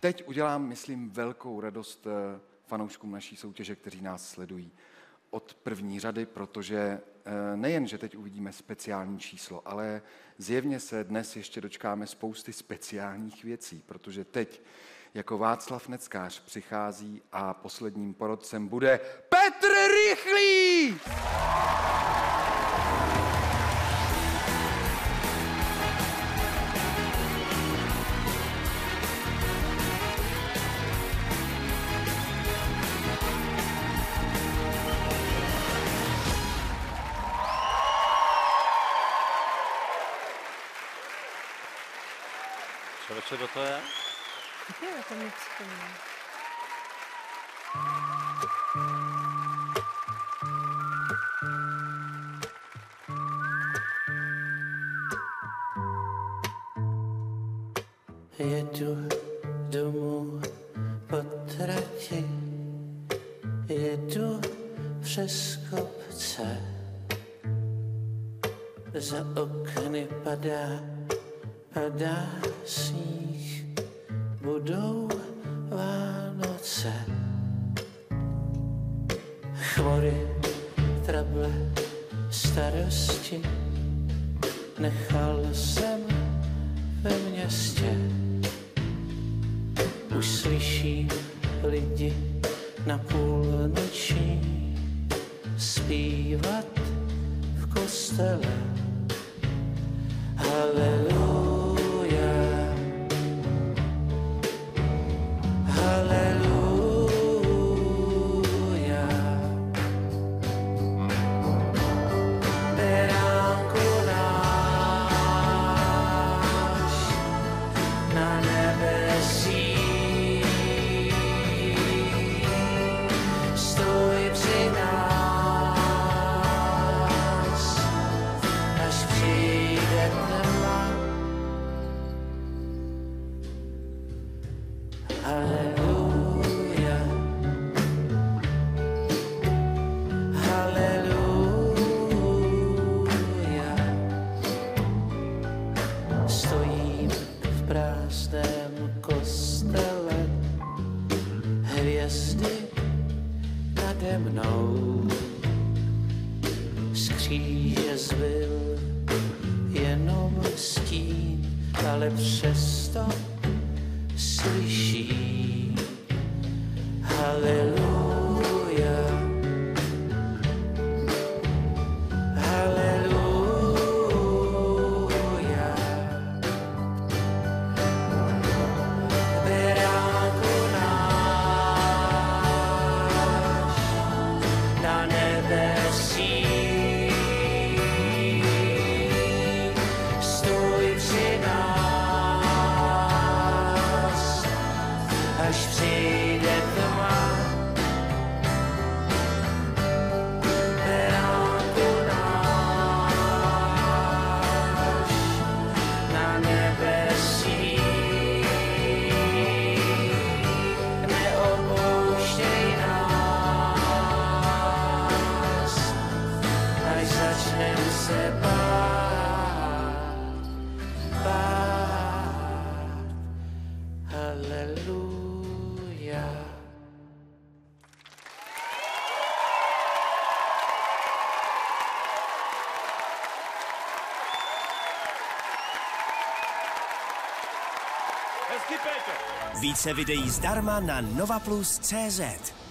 teď udělám, myslím, velkou radost eh, fanouškům naší soutěže, kteří nás sledují od první řady, protože eh, nejen, že teď uvidíme speciální číslo, ale zjevně se dnes ještě dočkáme spousty speciálních věcí, protože teď jako Václav Neckář přichází a posledním porodcem bude Petr Co do to je? Jo, to mi připomíná. Jedu domů po trati, jedu přes kopce. Za okny padá, padá sníh, budou Vánoce. Chvory, trable, starosti, nechal jsem ve městě. Už slyším lidi na půlnoční zpívat v kostele. Hvězdy nade mnou. Z kříže zbyl jenom stín, ale přesto slyším. Haleluja. Více videí zdarma na novaplus.cz